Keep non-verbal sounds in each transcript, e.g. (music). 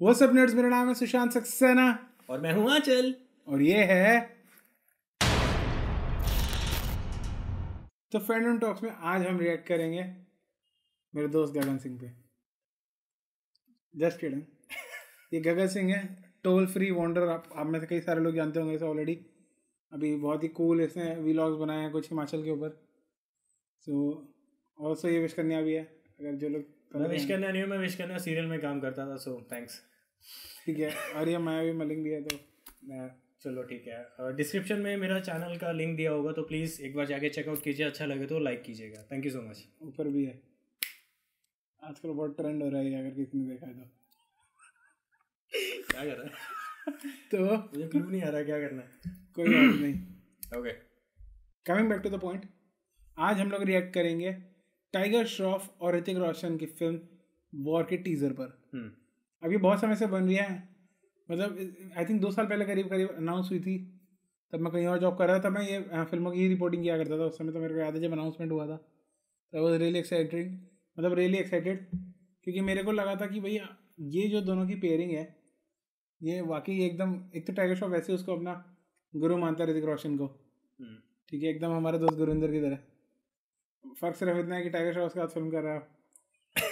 वो सब नर्ड्स मेरा नाम है सुशांत सक्सेना। और मैं हूँ आंचल। और ये है तो फैंडम टॉक्स में आज हम रिएक्ट करेंगे मेरे दोस्त गगन सिंह पे। जस्ट किडिंग (laughs) ये गगन सिंह है टोल फ्री वॉन्डर आप आप में से कई सारे लोग जानते होंगे इसे ऑलरेडी अभी बहुत ही कूल इसने वीलॉग्स बनाए हैं कुछ हिमाचल के ऊपर। सो ऑल्सो ये विश करने भी है। अगर जो लोग मैं विश करना नहीं हूँ मैं विश करना सीरियल में काम करता था सो थैंक्स ठीक है और ये माया भी मलिंग भी है तो मैं चलो ठीक है। डिस्क्रिप्शन में मेरा चैनल का लिंक दिया होगा तो प्लीज़ एक बार जाके चेकआउट कीजिए अच्छा लगे तो लाइक कीजिएगा। थैंक यू सो मच ऊपर भी है। आजकल बहुत ट्रेंड हो रहा है अगर किसी ने देखा है तो। क्या कर रहा है? तो मुझे क्लू नहीं आ रहा क्या करना है। कोई बात नहीं। Okay coming back to the point आज हम लोग रिएक्ट करेंगे टाइगर श्रॉफ और ऋतिक रोशन की फ़िल्म वॉर के टीजर पर। हम्म। अभी बहुत समय से बन रही है। मतलब आई थिंक दो साल पहले करीब करीब अनाउंस हुई थी। तब मैं कहीं और जॉब कर रहा था मैं ये फ़िल्मों की ही रिपोर्टिंग किया करता था। उस समय तो मेरे को याद है जब अनाउंसमेंट हुआ था। तो वॉज़ रियली एक्साइटेड मतलब रियली एक्साइटेड क्योंकि मेरे को लगा था कि भैया ये जो दोनों की पेयरिंग है ये वाकई एकदम एक तो टाइगर श्रॉफ वैसे उसको अपना गुरु मानता है ऋतिक रोशन को। हम्म। ठीक है एकदम हमारे दोस्त गुरिंदर की तरह। फ़र्क सिर्फ़ इतना है कि टाइगर श्रॉफ उसके साथ फ़िल्म कर रहा है। (coughs)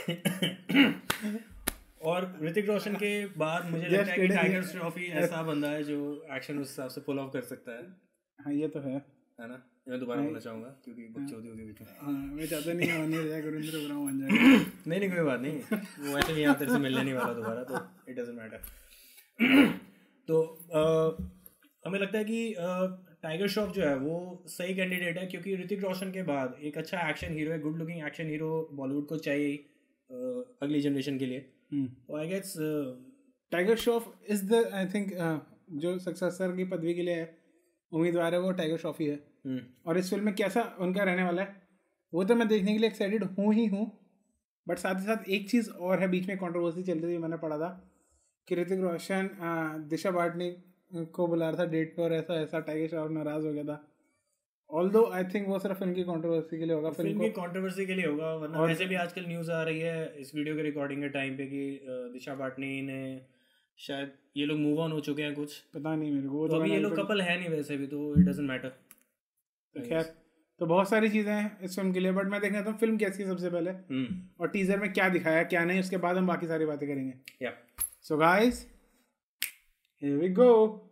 और ऋतिक रोशन के बाद मुझे लगता है कि टाइगर श्रॉफ ही ऐसा बंदा है जो एक्शन उस हिसाब से पुल ऑफ़ कर सकता है। हाँ ये तो है। है ना? मैं दोबारा बोलना चाहूँगा क्योंकि बकचोदी होगी बीच में हाँ मैं चाहता नहीं हूँ नहीं रहा गुरिंदर बुरा मान जाए। (coughs) नहीं नहीं कोई बात नहीं। वो वैसे भी यहाँ तेरे से मिलने नहीं वाला दोबारा तो इट डजेंट मैटर तो हमें लगता है कि टाइगर श्रॉफ जो है वो सही कैंडिडेट है क्योंकि ऋतिक रोशन के बाद एक अच्छा एक्शन हीरो है good looking action hero Bollywood को चाहिए अगली जनरेशन के लिए। तो I gets Tiger Shroff is the I think जो सक्सेसर की पदवी के लिए है उम्मीदवार है वो टाइगर श्रॉफ ही है। और इस फ़िल्म में कैसा उनका रहने वाला है वो तो मैं देखने के लिए एक्साइटेड हूँ ही हूँ बट साथ ही साथ एक चीज़ और है बीच में कंट्रोवर्सी चल रही थी मैंने पढ़ा था कि ऋतिक रोशन दिशा बाटनी को बुला रहा था डेट पर ऐसा ऐसा टाइगर श्रॉफ नाराज़ हो गया था। ऑल दो आई थिंक वो सिर्फ़ फ़िल्म की कंट्रोवर्सी के लिए होगा फ़िल्म की को कंट्रोवर्सी के लिए होगा वरना और- वैसे भी आजकल न्यूज़ आ रही है इस वीडियो के रिकॉर्डिंग के टाइम पे कि दिशा पाटनी ने शायद ये लोग मूव ऑन हो चुके हैं कुछ। पता नहीं मेरे को वो तो अभी ये लोग कपल है नहीं वैसे भी तो इट डजेंट मैटर तो खैर तो बहुत सारी चीज़ें हैं इस फ़िल्म के लिए बट मैं देखना चाहता हूँ फ़िल्म कैसी है सबसे पहले। हम्म। और टीजर में क्या दिखाया क्या नहीं उसके बाद हम बाकी सारी बातें करेंगे। या so guys here we go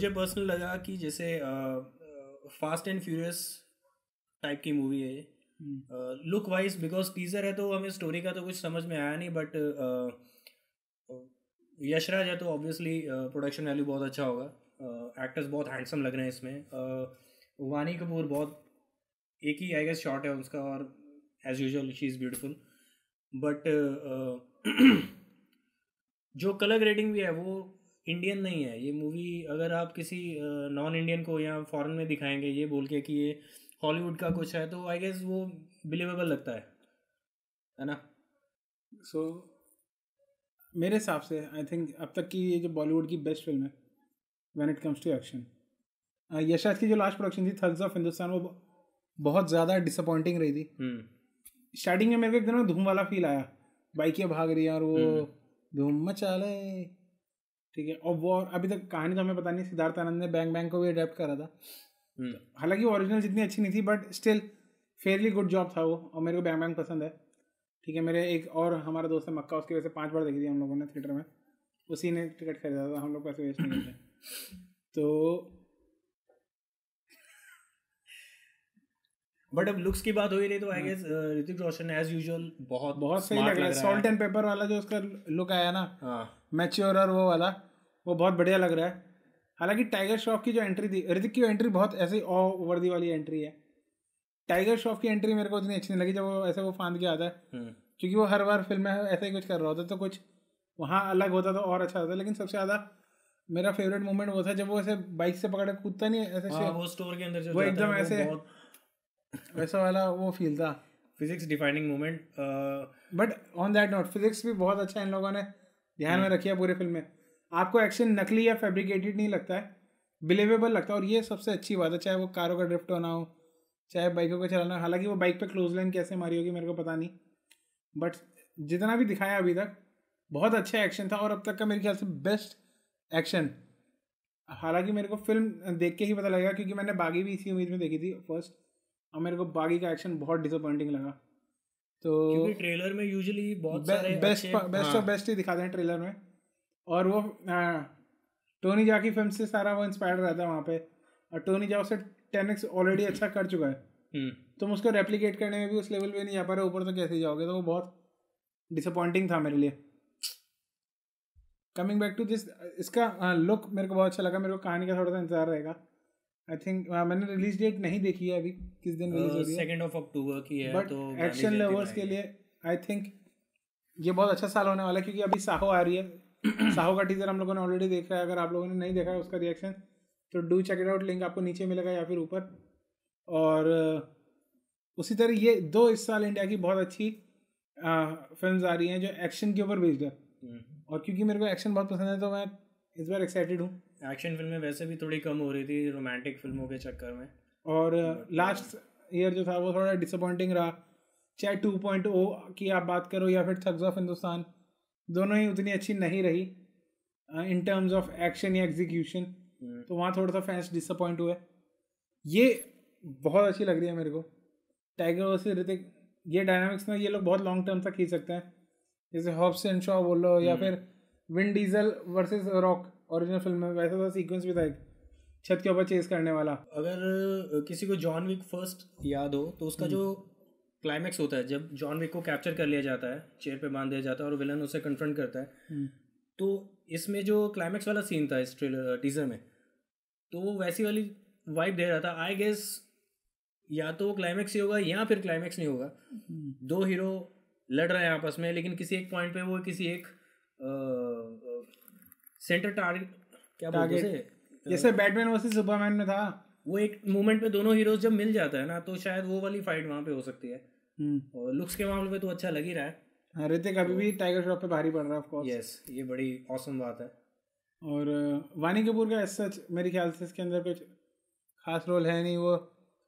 मुझे पर्सनल लगा कि जैसे फास्ट एंड फ्यूरियस टाइप की मूवी है लुक वाइज बिकॉज़ टीजर है तो हमें स्टोरी का तो कुछ समझ में आया नहीं बट यशराज है तो ऑब्वियसली प्रोडक्शन वैल्यू बहुत अच्छा होगा। एक्टर्स बहुत हैंडसम लग रहे हैं इसमें। वानी कपूर बहुत एक ही आई गेस शॉट है उसका और as usual she is beautiful but जो कलर ग्रेडिंग भी है वो इंडियन नहीं है। ये मूवी अगर आप किसी नॉन इंडियन को या फॉरेन में दिखाएँगे ये बोल के कि ये हॉलीवुड का कुछ है तो आई गेस वो बिलीवेबल लगता है। है ना? सो so, मेरे हिसाब से आई थिंक अब तक की ये जो बॉलीवुड की बेस्ट फ़िल्म है when it comes to action Yashraj की जो लास्ट प्रोडक्शन थी थग्स ऑफ़ हिंदुस्तान वो बहुत ज़्यादा डिसअपॉइंटिंग रही थी। हम्म। स्टार्टिंग में मेरे को एकदम धूम वाला फील आया। बाइकें भाग रही हैं और वो हम्म। धूम मचा ले। ठीक है और वो अभी तक कहानी तो हमें पता नहीं सिद्धार्थ आनंद ने बैंग बैंग को भी अडेप्ट करा था। हम्म। हालाँकि ओरिजिनल जितनी अच्छी नहीं थी but still fairly good job था वो और मेरे को बैंग बैंग पसंद है। ठीक है मेरे एक और हमारा दोस्त है मक्का उसकी वजह से पाँच बार देखी थी हम लोगों ने थिएटर में। उसी ने टिकट खरीदा था हम लोग पैसे वेस्ट नहीं करते। तो बट अब लुक्स की बात हो ही रही तो I guess Hrithik Roshan as usual बहुत बहुत सही लग रहा है। सॉल्ट एंड पेपर वाला जो उसका लुक आया ना मैच्योर और वो वाला वो बहुत बढ़िया लग रहा है। हालाँकि टाइगर श्रॉफ की जो एंट्री थी ऋतिक की एंट्री बहुत ऐसे वर्दी वाली एंट्री है। टाइगर श्रॉफ की एंट्री मेरे को उतनी अच्छी नहीं लगी जब वो ऐसे वो फांद के आता है। हम्म। क्योंकि वो हर बार फ़िल्म में ऐसा ही कुछ कर रहा होता तो कुछ वहाँ अलग होता तो और अच्छा होता लेकिन सबसे ज़्यादा मेरा फेवरेट मोमेंट वो था जब वो ऐसे बाइक से पकड़ कूदता नहीं ऐसे हाँ, वो स्टोर के अंदर वो एकदम ऐसे वैसा वाला वो फील था। Physics defining moment but on that note physics भी बहुत अच्छा इन लोगों ने। ध्यान में रखिए पूरे फ़िल्म में। आपको एक्शन नकली या फैब्रिकेटेड नहीं लगता है। बिलीवेबल लगता है और ये सबसे अच्छी बात है चाहे वो कारों का ड्रिफ्ट होना हो चाहे बाइकों का चलाना हो। हालाँकि वो बाइक पे क्लोज लाइन कैसे मारी होगी मेरे को पता नहीं। बट जितना भी दिखाया अभी तक बहुत अच्छा एक्शन था और अब तक का मेरे ख्याल से बेस्ट एक्शन हालाँकि मेरे को फ़िल्म देख के ही पता लगेगा क्योंकि मैंने बागी भी इसी उम्मीद में देखी थी फ़र्स्ट और मेरे को बागी का एक्शन बहुत डिसअपॉइंटिंग लगा। तो क्योंकि ट्रेलर में यूजुअली बहुत बे, सारे बेस्ट बेस्ट ऑफ़ बेस्ट ही। दिखाते हैं ट्रेलर में। और वो टोनी जा की फ़िल्म से सारा वो इंस्पायर रहता है वहाँ पे। और टोनी जा उसे टेन एक्स ऑलरेडी अच्छा कर चुका है। हम्म। तुम उसको रेप्लीकेट करने में भी उस लेवल पे नहीं जा पा रहे ऊपर तो कैसे जाओगे? तो वो बहुत डिसअपॉइंटिंग था मेरे लिए। कमिंग बैक टू दिस इसका लुक मेरे को बहुत अच्छा लगा। मेरे को कहानी का थोड़ा सा इंतज़ार रहेगा। आई थिंक uh, मैंने रिलीज़ डेट नहीं देखी है अभी किस दिन रिलीज़ हो रही है। सेकंड ऑफ़ अक्टूबर की है बट एक्शन लवर्स के लिए आई थिंक ये बहुत अच्छा साल होने वाला है क्योंकि अभी साहो आ रही है। (clears throat) साहो का टीजर हम लोगों ने ऑलरेडी देखा है अगर आप लोगों ने नहीं देखा है उसका रिएक्शन तो do check it out link आपको नीचे मिलेगा या फिर ऊपर। और उसी तरह ये दो इस साल इंडिया की बहुत अच्छी फ़िल्म आ रही हैं जो एक्शन के ऊपर बेस्ड है। हम्म। और क्योंकि मेरे को एक्शन बहुत पसंद है तो मैं इस बार एक्साइटेड हूँ। एक्शन फ़िल्में वैसे भी थोड़ी कम हो रही थी रोमांटिक फ़िल्मों के चक्कर में। और लास्ट ईयर जो था वो थोड़ा डिसअपॉइंटिंग रहा। चाहे टू पॉइंट ओ की आप बात करो या फिर थग्स ऑफ़ हिंदुस्तान दोनों ही उतनी अच्छी नहीं रही इन टर्म्स ऑफ़ एक्शन या एग्जीक्यूशन हम्म। तो वहाँ थोड़ा सा फैंस डिसअपॉइंट हुए। ये बहुत अच्छी लग रही है मेरे को। टाइगर वर्सेस ऋतिक ये डायनामिक्स ना ये लोग बहुत लॉन्ग टर्म तक खींच सकते हैं। जैसे हॉब्स एंड शॉ बोल लो या हम्म। फिर Vin Diesel versus Rock original film में वैसा सा सीक्वेंस भी था एक छत के ऊपर चेस करने वाला अगर किसी को जॉन विक फ़र्स्ट याद हो तो उसका हम्म। जो क्लाइमैक्स होता है जब जॉन विक को कैप्चर कर लिया जाता है चेयर पे बाँध दिया जाता है और विलन उसे कन्फ्रंट करता है हम्म। तो इसमें जो क्लाइमैक्स वाला सीन था इस ट्रेलर टीजर में तो वो वैसी वाली वाइब दे रहा था आई गेस या तो वो क्लाइमैक्स ही होगा या फिर क्लाइमैक्स नहीं होगा हम्म। दो हीरो लड़ रहे हैं आपस में लेकिन किसी एक पॉइंट पे वो किसी एक सेंटर टारगेट क्या बोलते हैं जैसे बैटमैन वर्सेस सुपरमैन में था। वो एक मोमेंट पे दोनों हीरोज जब मिल जाता है ना तो शायद वो वाली फाइट वहाँ पे हो सकती है। हम्म। और लुक्स के मामले में तो अच्छा लग ही रहा है। हाँ, ऋतिक अभी भी टाइगर श्रॉफ पे भारी पड़ रहा है ऑफ़ कोर्स यस ये बड़ी औसम बात है। और वानी कपूर का सच मेरे ख्याल से इसके अंदर कुछ खास रोल है नहीं। वो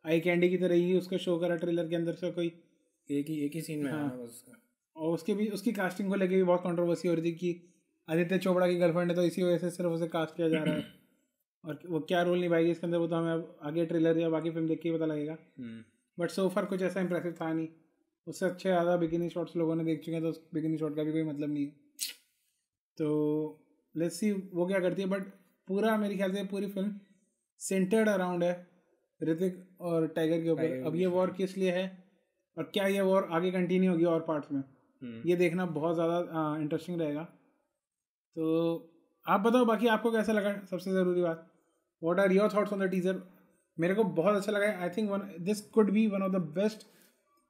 आई कैंडी की तरह ही उसका शो करा ट्रेलर के अंदर से कोई। एक ही एक ही सीन में हाँ। उसका। और उसके भी उसकी कास्टिंग को लेके भी बहुत कंट्रोवर्सी हो रही थी कि आदित्य चोपड़ा की गर्लफ्रेंड है तो इसी वजह से सिर्फ़ उसे कास्ट किया जा रहा है। (clears throat) और वो क्या रोल निभाएगी इसके अंदर वो तो हमें आगे ट्रेलर या बाकी फ़िल्म देख के पता लगेगा। बट सो फार कुछ ऐसा इंप्रेसिव था नहीं। उससे अच्छे ज़्यादा बिगिनी शॉट्स लोगों ने देख चुके हैं तो बिगिनी शॉट का भी कोई मतलब नहीं है। तो लेट्स सी वो क्या करती है बट पूरा मेरे ख्याल से पूरी फ़िल्म सेंटर्ड अराउंड है ऋतिक और टाइगर के ऊपर। अब ये वॉर किस लिए है? और क्या ये वॉर आगे कंटिन्यू होगी और पार्ट्स में? हम्म। ये देखना बहुत ज़्यादा इंटरेस्टिंग रहेगा। तो आप बताओ बाकी आपको कैसा लगा सबसे ज़रूरी बात? What are your thoughts on the teaser मेरे को बहुत अच्छा लगा। I think one this could be one of the best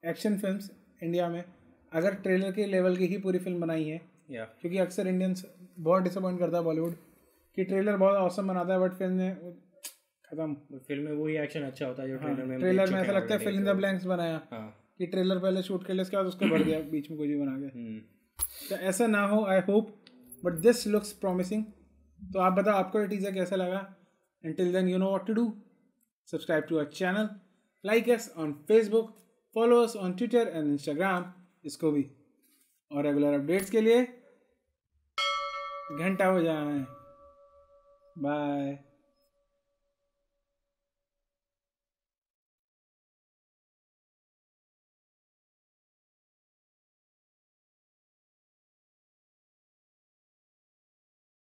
action film India में अगर ट्रेलर के लेवल की ही पूरी फ़िल्म बनाई है। Yeah. क्योंकि अक्सर इंडियंस बहुत डिसअपॉइंट करता है बॉलीवुड कि ट्रेलर बहुत औसम बनाता है बट फ़िल्म में खत्म। फ़िल्म में वही एक्शन अच्छा होता है जो ट्रेलर हाँ, में ट्रेलर में ऐसा लगता है फिल इन द ब्लैंक्स बनाया। हाँ. कि ट्रेलर पहले शूट कर लिया उसके बाद उसको बढ़ गया बीच में कुछ भी बना गया (laughs) हम्म। तो ऐसा ना हो I hope but this looks promising तो आप बताओ, आपको ये टीजर कैसा लगा? Until then you know what to do subscribe to our channel like us on Facebook followers on Twitter and Instagram इसको भी। और रेगुलर अपडेट्स के लिए घंटा हो जाए। बाय